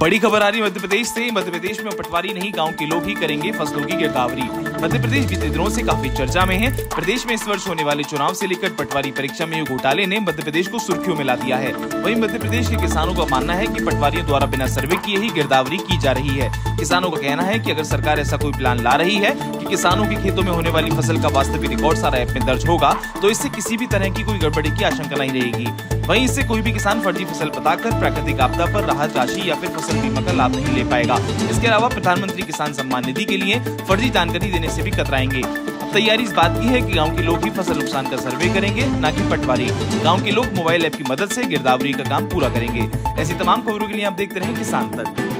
बड़ी खबर आ रही मध्य प्रदेश से। मध्य प्रदेश में पटवारी नहीं, गाँव के लोग ही करेंगे फ़सलों की गिरदावरी। मध्य प्रदेश बीते दिनों से काफ़ी चर्चा में है। प्रदेश में इस वर्ष होने वाले चुनाव से लेकर पटवारी परीक्षा में घोटाले ने मध्य प्रदेश को सुर्खियों में ला दिया है। वही मध्य प्रदेश के किसानों का मानना है की पटवारियों द्वारा बिना सर्वे किए ही गिरदावरी की जा रही है। किसानों का कहना है की अगर सरकार ऐसा कोई प्लान ला रही है किसानों के खेतों में होने वाली फ़सल का वास्तविक रिकॉर्ड सारा ऐप में दर्ज होगा तो इससे किसी भी तरह की कोई गड़बड़ी की आशंका नहीं रहेगी। वहीं इससे कोई भी किसान फर्जी फ़सल बताकर प्राकृतिक आपदा पर राहत राशि या फिर फ़सल बीमा का लाभ नहीं ले पाएगा। इसके अलावा प्रधानमंत्री किसान सम्मान निधि के लिए फर्जी जानकारी देने से भी कतराएँगे। तैयारी इस बात की है कि गाँव के लोग ही फ़सल नुकसान का सर्वे करेंगे, न कि पटवारी। गाँव के लोग मोबाइल ऐप की मदद से गिरदावरी का काम पूरा करेंगे। ऐसी तमाम खबरों के लिए आप देखते रहें किसान तक।